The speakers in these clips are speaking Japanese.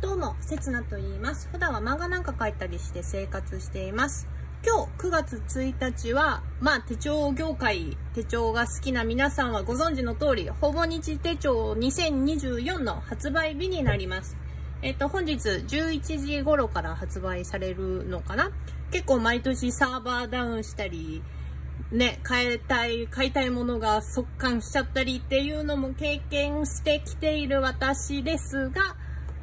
どうも、せつなと言います。普段は漫画なんか描いたりして生活しています。今日9月1日は、まあ手帳業界、手帳が好きな皆さんはご存知の通り、ほぼ日手帳2024の発売日になります。えっと、本日11時頃から発売されるのかな？結構毎年サーバーダウンしたり、ね、変えたい、買いたいものが速乾しちゃったりっていうのも経験してきている私ですが、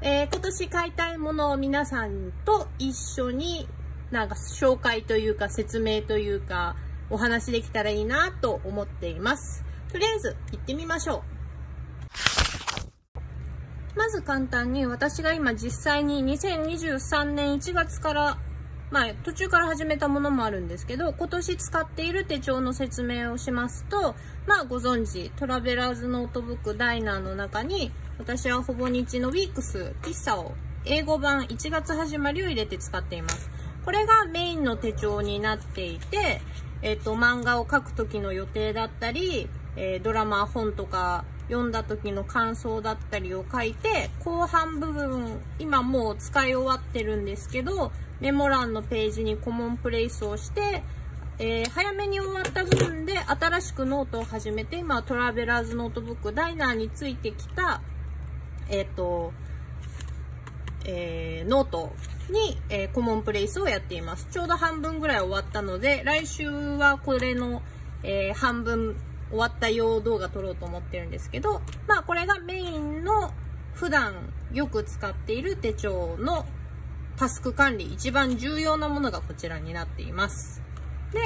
えー、今年買いたいものを皆さんと一緒になんか紹介というか説明というかお話できたらいいなと思っています。とりあえず行ってみましょう。まず簡単に私が今実際に2023年1月からまあ、途中から始めたものもあるんですけど、今年使っている手帳の説明をしますと、まあ、ご存知、トラベラーズノートブックダイナーの中に、私はほぼ日のウィークス、喫茶を英語版1月始まりを入れて使っています。これがメインの手帳になっていて、えっ、と、漫画を描く時の予定だったり、えー、ドラマ、本とか読んだ時の感想だったりを書いて、後半部分、今もう使い終わってるんですけど、メモ欄のページに commonplace をして、えー、早めに終わった分で新しくノートを始めて、今トラベラーズノートブックダイナーについてきたえっ、ー、と、えー、ノートに、えー、 commonplace をやっています。ちょうど半分ぐらい終わったので、来週はこれの、えー、半分終わったよう動画撮ろうと思ってるんですけど、まあこれがメインの普段よく使っている手帳のタスク管理、一番重要なものがこちらになっています。で、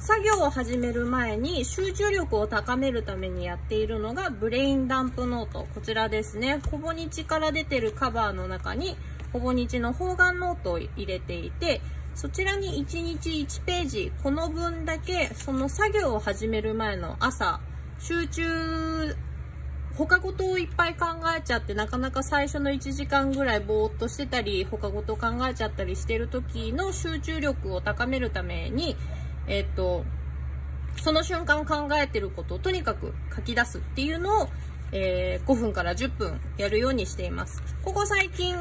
作業を始める前に集中力を高めるためにやっているのが brain dump ノート。こちらですね。ほぼ日から出てるカバーの中にほぼ日の方眼ノートを入れていて、そちらに1日1ページ、この分だけその作業を始める前の朝、集中、他事をいっぱい考えちゃってなかなか最初の1時間ぐらいぼーっとしてたり、他事を考えちゃったりしてる時の集中力を高めるために、えっ、と、その瞬間考えてることをとにかく書き出すっていうのを、えー、5分から10分やるようにしています。ここ最近、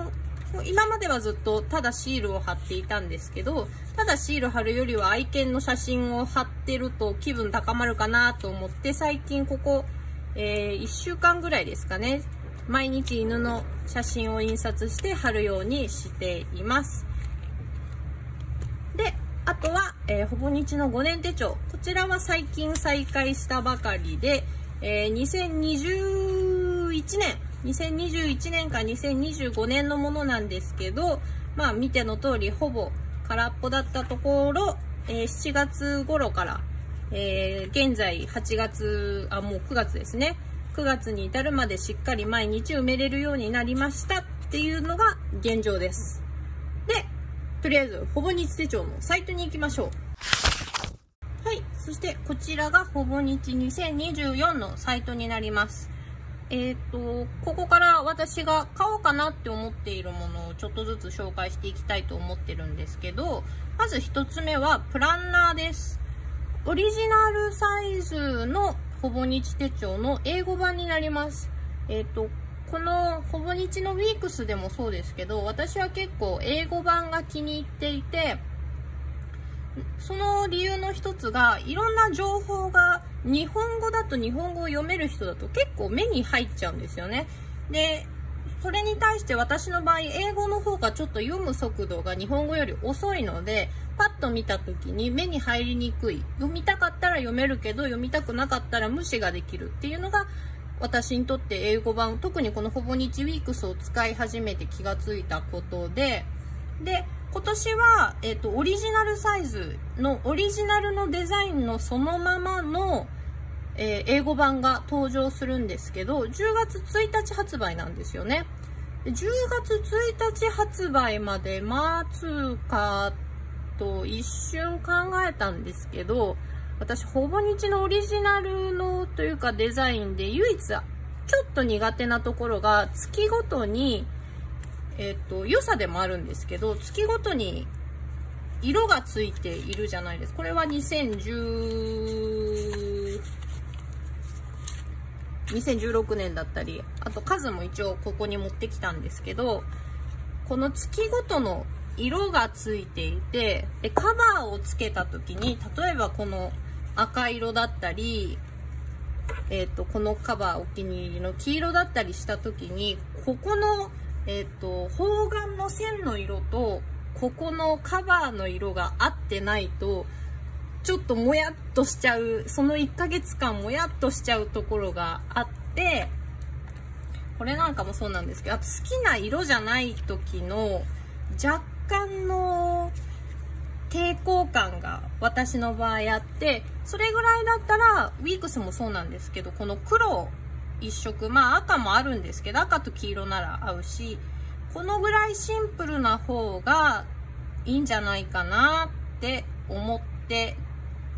今まではずっとただシールを貼っていたんですけど、ただシール貼るよりは愛犬の写真を貼ってると気分高まるかなと思って最近ここ、えー、1週間ぐらいですかね、毎日犬の写真を印刷して貼るようにしています。で、あとは、えー、ほぼ日の5年手帳。こちらは最近再開したばかりで、えー、2021年、2021年か2025年のものなんですけど、まあ見ての通りほぼ空っぽだったところ、えー、7月頃から、えー、現在8月、あ、もう9月ですね。9月に至るまでしっかり毎日埋めれるようになりましたっていうのが現状です。で、とりあえず、ほぼ日手帳のサイトに行きましょう。はい。そして、こちらがほぼ日2024のサイトになります。えっ、ー、と、ここから私が買おうかなって思っているものをちょっとずつ紹介していきたいと思ってるんですけど、まず一つ目はプランナーです。オリジナルサイズのほぼ日手帳の英語版になります。えっ、ー、と、このほぼ日のウィークスでもそうですけど、私は結構英語版が気に入っていて、その理由の一つが、いろんな情報が日本語だと日本語を読める人だと結構目に入っちゃうんですよね。で、それに対して私の場合、英語の方がちょっと読む速度が日本語より遅いので、パッと見た時に目に入りにくい。読みたかったら読めるけど、読みたくなかったら無視ができるっていうのが私にとって英語版、特にこのほぼ日ウィークスを使い始めて気がついたことで、で、今年は、えっ、ー、と、オリジナルサイズの、オリジナルのデザインのそのままの、えー、英語版が登場するんですけど、10月1日発売なんですよね。10月1日発売まで待つかと一瞬考えたんですけど、私、ほぼ日のオリジナルのというかデザインで唯一ちょっと苦手なところが月ごとに、えっ、と、良さでもあるんですけど、月ごとに色がついているじゃないですか。これは2010、2016年だったり、あと数も一応ここに持ってきたんですけど、この月ごとの色がついていて、で、カバーをつけた時に、例えばこの赤色だったり、え、ー、と、このカバーお気に入りの黄色だったりした時に、ここの、えっ、ー、と、方眼の線の色と、ここのカバーの色が合ってないと、ちょっともやっとしちゃう、その1ヶ月間もやっとしちゃうところがあって、これなんかもそうなんですけど、あと好きな色じゃない時の若干の抵抗感が私の場合あって、それぐらいだったら、ウィークスもそうなんですけど、この黒一色、まあ赤もあるんですけど、赤と黄色なら合うし、このぐらいシンプルな方がいいんじゃないかなって思って、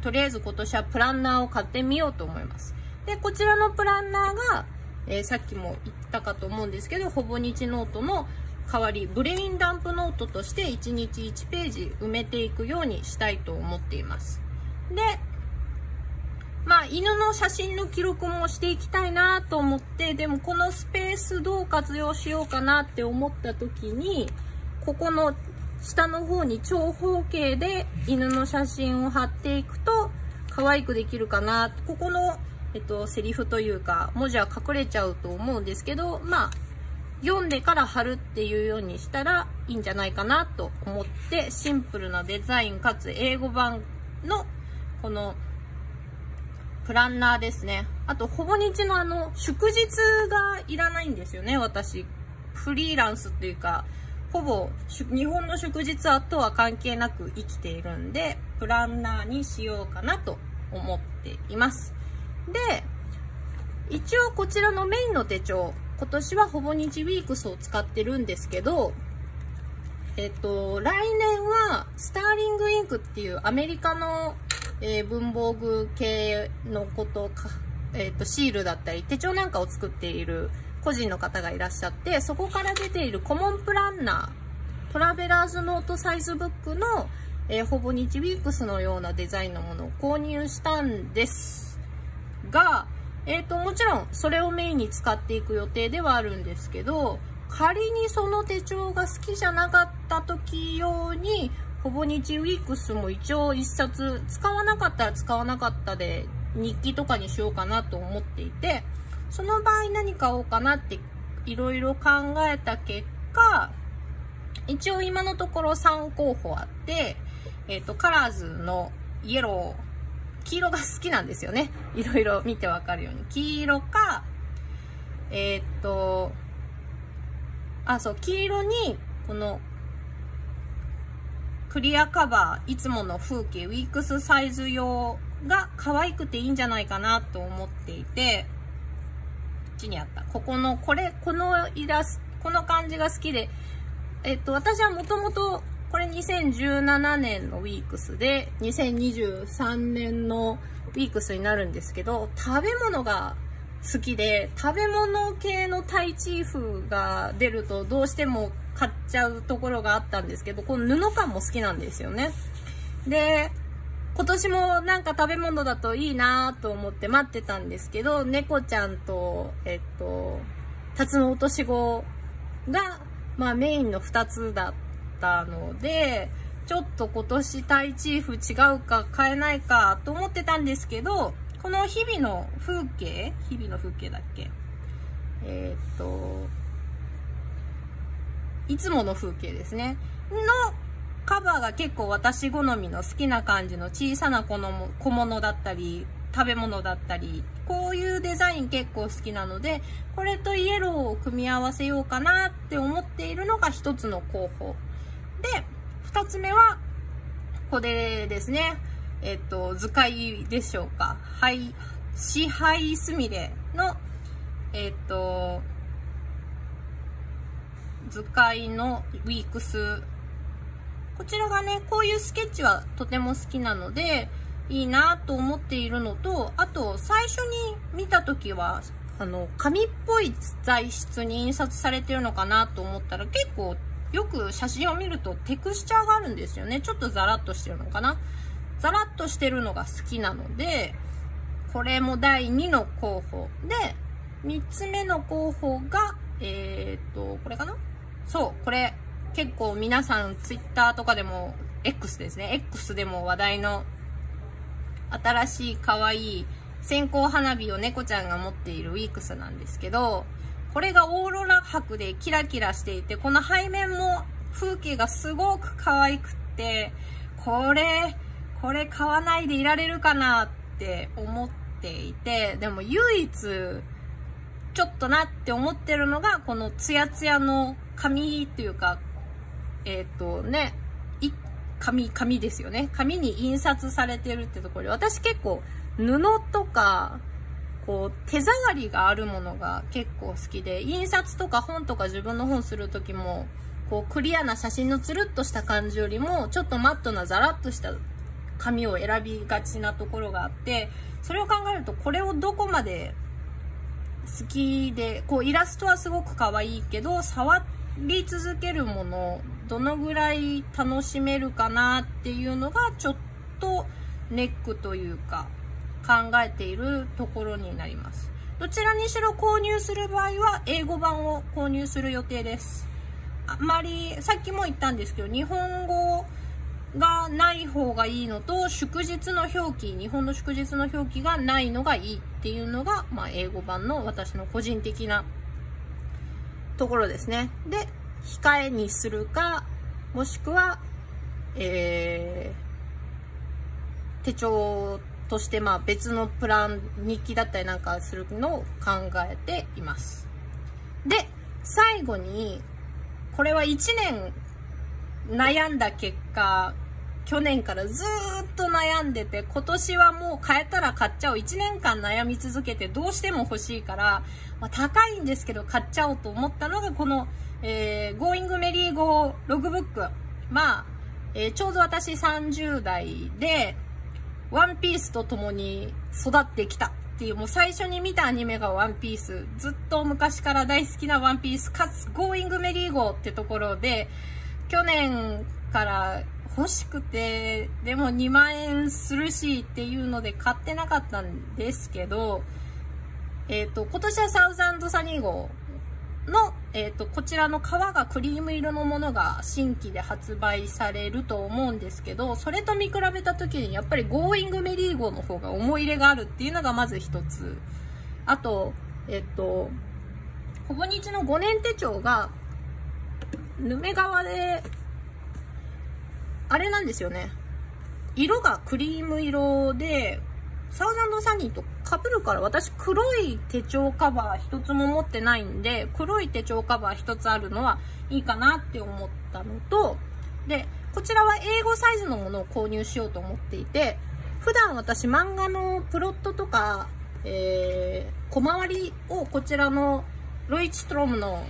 とりあえず今年はプランナーを買ってみようと思います。で、こちらのプランナーが、えー、さっきも言ったかと思うんですけど、ほぼ日ノートの代わり brain dump ノートとして1日1ページ埋めていくようにしたいと思っています。でまあ犬の写真の記録もしていきたいなと思ってでもこのスペースどう活用しようかなって思った時にここの下の方に長方形で犬の写真を貼っていくと可愛くできるかな。ここのえっと、セリフというか文字は隠れちゃうと思うんですけどまあ読んでから貼るっていうようにしたらいいんじゃないかなと思ってシンプルなデザインかつ英語版のこのプランナーですね。あと、ほぼ日のあの、祝日がいらないんですよね、私。フリーランスっていうか、ほぼ日本の祝日はとは関係なく生きているんで、プランナーにしようかなと思っています。で、一応こちらのメインの手帳、今年はほぼ日ウィークスを使ってるんですけど、えっと、来年はスターリングインクっていうアメリカの、えー、文房具系のことか、えっと、シールだったり手帳なんかを作っている個人の方がいらっしゃって、そこから出ているコモンプランナー、トラベラーズノートサイズブックの、えー、ほぼ日ウィークスのようなデザインのものを購入したんですが、えっ、ー、と、もちろん、それをメインに使っていく予定ではあるんですけど、仮にその手帳が好きじゃなかった時用に、ほぼ日ウィークスも一応一冊、使わなかったら使わなかったで、日記とかにしようかなと思っていて、その場合何買おうかなっていろいろ考えた結果、一応今のところ3候補あって、えっ、ー、と、カラーズのイエロー、黄色が好きなんですよね。いろいろ見てわかるように。黄色か、えー、っと、あ、そう、黄色に、この、クリアカバー、いつもの風景、ウィークスサイズ用が可愛くていいんじゃないかなと思っていて、こっちにあった。ここの、これ、このイラスト、この感じが好きで、えっと、私はもともとこれ2017年のウィークスで、2023年のウィークスになるんですけど、食べ物が好きで、食べ物系のタイチーフが出るとどうしても買っちゃうところがあったんですけど、この布感も好きなんですよね。で、今年もなんか食べ物だといいなと思って待ってたんですけど、猫ちゃんと、えっと、タツノオトシゴが、まあメインの2つだったったので、ちょっと今年タイチーフ違うか変えないかと思ってたんですけど、この日々の風景日々の風景だっけ？えー、っと、いつもの風景ですね。のカバーが結構私好みの好きな感じの小さな小物だったり、食べ物だったり、こういうデザイン結構好きなので、これとイエローを組み合わせようかなって思っているのが一つの候補で、二つ目は、これですね。えっと、図解でしょうか。はい、支配すみれの、えっと、図解のウィークス。こちらがね、こういうスケッチはとても好きなので、いいなと思っているのと、あと、最初に見た時は、あの、紙っぽい材質に印刷されてるのかなと思ったら、結構よく写真を見るとテクスチャーがあるんですよね。ちょっとザラッとしてるのかな。ザラッとしてるのが好きなので、これも第2の候補で、3つ目の候補が、えー、っと、これかな？そう、これ、結構皆さん Twitter とかでも、X ですね。X でも話題の新しい可愛い線香花火を猫ちゃんが持っているウィークスなんですけど、これがオーロラ博でキラキラしていて、この背面も風景がすごく可愛くって、これ、これ買わないでいられるかなって思っていて、でも唯一、ちょっとなって思ってるのが、このツヤツヤの紙っていうか、えっ、ー、とね、紙、紙ですよね。紙に印刷されてるってところで、私結構布とか、こう、手触りがあるものが結構好きで、印刷とか本とか自分の本するときも、こう、クリアな写真のつるっとした感じよりも、ちょっとマットなザラッとした紙を選びがちなところがあって、それを考えると、これをどこまで好きで、こう、イラストはすごく可愛いけど、触り続けるもの、どのぐらい楽しめるかなっていうのが、ちょっとネックというか、考えているところになります。どちらにしろ購入する場合は、英語版を購入する予定です。あまり、さっきも言ったんですけど、日本語がない方がいいのと、祝日の表記、日本の祝日の表記がないのがいいっていうのが、まあ、英語版の私の個人的なところですね。で、控えにするか、もしくは、えー、手帳としてまあ別のプラン、日記だったりなんかするのを考えています。で、最後に、これは1年悩んだ結果、去年からずっと悩んでて、今年はもう買えたら買っちゃおう。1年間悩み続けてどうしても欲しいから、まあ、高いんですけど買っちゃおうと思ったのがこの、えー、Going Merry Go ログブック。まあ、えー、ちょうど私30代で、ワンピースと共に育ってきたっていう、もう最初に見たアニメがワンピース。ずっと昔から大好きなワンピース、かつ Going Merry Go ってところで、去年から欲しくて、でも2万円するしっていうので買ってなかったんですけど、えっ、ー、と、今年はサウザンドサニー号の、えっ、ー、と、こちらの革がクリーム色のものが新規で発売されると思うんですけど、それと見比べた時にやっぱりゴーイングメリー号の方が思い入れがあるっていうのがまず一つ。あと、えっ、ー、と、ほぼ日の5年手帳が、ヌメ革であれなんですよね。色がクリーム色で、サウザンドサニーと被るから私黒い手帳カバー一つも持ってないんで、黒い手帳カバー一つあるのはいいかなって思ったのと、で、こちらは英語サイズのものを購入しようと思っていて、普段私漫画のプロットとか、えー、コマ割りをこちらのロイヒトトゥルムの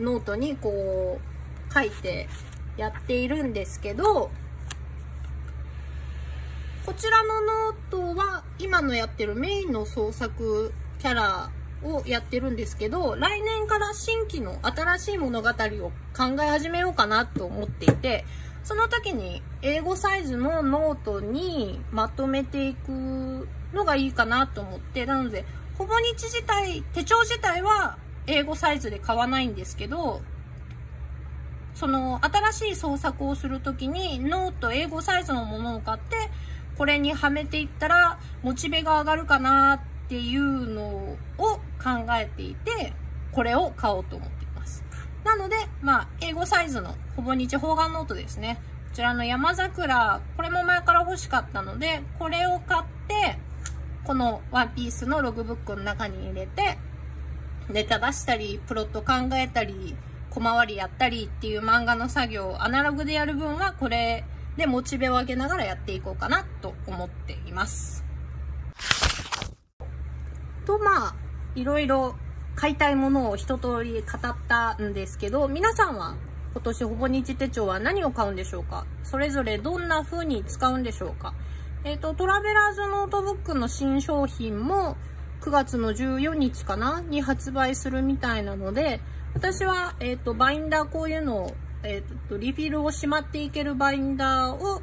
ノートにこう書いてやっているんですけど、こちらのノートは今のやってるメインの創作キャラをやってるんですけど、来年から新規の新しい物語を考え始めようかなと思っていて、その時に A5サイズのノートにまとめていくのがいいかなと思って、なので、ほぼ日自体、手帳自体は A5サイズで買わないんですけど、その新しい創作をするときにノート A5サイズのものを買ってこれにはめていったらモチベが上がるかなっていうのを考えていてこれを買おうと思っています。なのでまあ A5サイズのほぼ日方眼ノートですね。こちらの山桜これも前から欲しかったのでこれを買ってこのワンピースのログブックの中に入れてネタ出したりプロット考えたりコマ割りやったりっていう漫画の作業をアナログでやる分はこれでモチベを上げながらやっていこうかなと思っています。とまあ、いろいろ買いたいものを一通り語ったんですけど、皆さんは今年ほぼ日手帳は何を買うんでしょうか？それぞれどんな風に使うんでしょうか？えっ、ー、と、トラベラーズノートブックの新商品も9月の14日かな？に発売するみたいなので、私は、えっ、ー、と、バインダーこういうのを、え、ー、と、リフィルをしまっていけるバインダーを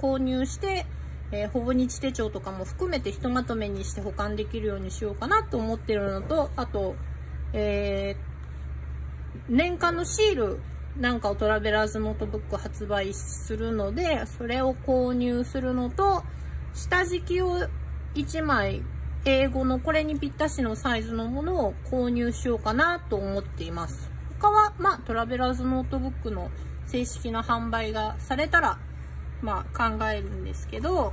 購入して、えー、ほぼ日手帳とかも含めてひとまとめにして保管できるようにしようかなと思ってるのと、あと、えー、年間のシールなんかをトラベラーズノートブック発売するので、それを購入するのと、下敷きを1枚、英語のこれにぴったしのサイズのものを購入しようかなと思っています。まあ、トラベラーズノートブックの正式な販売がされたら、まあ考えるんですけど、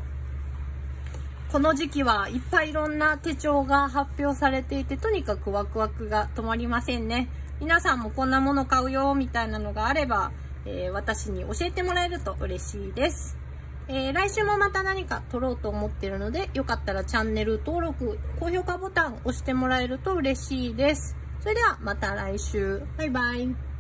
この時期はいっぱいいろんな手帳が発表されていて、とにかくワクワクが止まりませんね。皆さんもこんなもの買うよ、みたいなのがあれば、えー、私に教えてもらえると嬉しいです。えー、来週もまた何か撮ろうと思ってるので、よかったらチャンネル登録、高評価ボタン押してもらえると嬉しいです。それではまた来週。バイバイ。